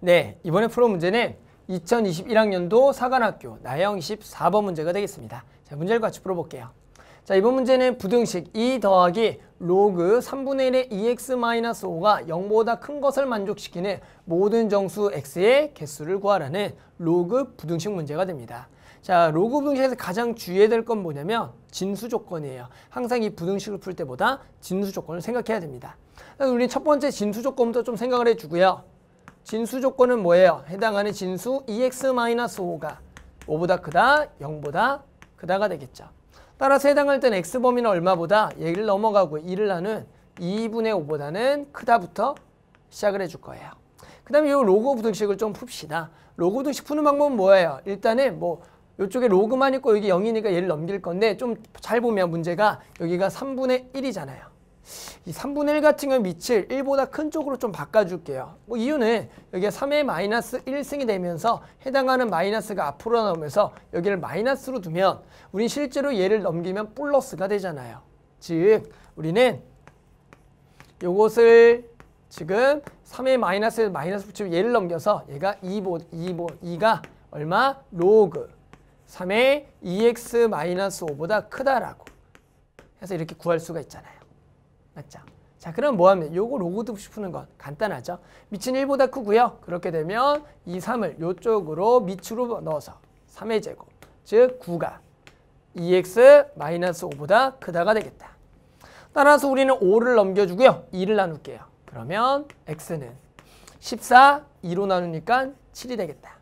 네, 이번에 풀어 문제는 2021학년도 사관학교 나형 24번 문제가 되겠습니다. 자, 문제를 같이 풀어볼게요. 자, 이번 문제는 부등식 2 더하기 로그 3분의 1의 2x-5가 0보다 큰 것을 만족시키는 모든 정수 x의 개수를 구하라는 로그 부등식 문제가 됩니다. 자, 로그 부등식에서 가장 주의해야 될 건 뭐냐면 진수 조건이에요. 항상 이 부등식을 풀 때보다 진수 조건을 생각해야 됩니다. 우리 첫 번째 진수 조건부터 좀 생각을 해주고요. 진수 조건은 뭐예요? 해당하는 진수 2x-5가 5보다 크다, 0보다 크다가 되겠죠. 따라서 해당할 땐 x범위는 얼마보다 얘를 넘어가고 2를 나눈 2분의 5보다는 크다부터 시작을 해줄 거예요. 그 다음에 이 로그 부등식을 좀 풉시다. 로그 부등식 푸는 방법은 뭐예요? 일단은 뭐 이쪽에 로그만 있고 여기 0이니까 얘를 넘길 건데 좀 잘 보면 문제가 여기가 3분의 1이잖아요. 이 3분의 1 같은 경우 밑을 1보다 큰 쪽으로 좀 바꿔줄게요. 뭐 이유는 여기가 3의 마이너스 1승이 되면서 해당하는 마이너스가 앞으로 나오면서 여기를 마이너스로 두면 우린 실제로 얘를 넘기면 플러스가 되잖아요. 즉 우리는 요것을 지금 3의 마이너스 마이너스 붙이면 얘를 넘겨서 얘가 2보, 2보, 2가 얼마? 로그 3의 2x 마이너스 5보다 크다라고 해서 이렇게 구할 수가 있잖아요. 맞죠? 자, 그럼 뭐 하면 요거 로그도 푸는 건 간단하죠. 밑은 1보다 크고요. 그렇게 되면 이 3을 요쪽으로 밑으로 넣어서 3의 제곱, 즉 9가 2x-5보다 크다가 되겠다. 따라서 우리는 5를 넘겨주고요. 2를 나눌게요. 그러면 x는 14, 2로 나누니까 7이 되겠다.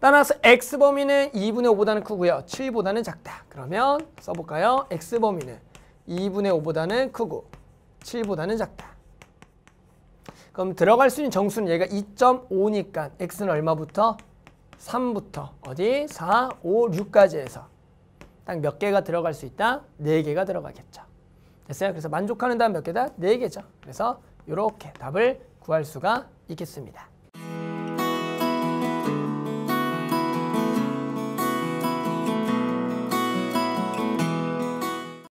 따라서 x범위는 2분의 5보다는 크고요. 7보다는 작다. 그러면 써볼까요? x범위는 2분의 5보다는 크고 7보다는 작다. 그럼 들어갈 수 있는 정수는 얘가 2.5니까 x는 얼마부터? 3부터 어디? 4, 5, 6까지 해서 딱 몇 개가 들어갈 수 있다? 4개가 들어가겠죠. 됐어요? 그래서 만족하는 다음 몇 개다? 4개죠. 그래서 이렇게 답을 구할 수가 있겠습니다.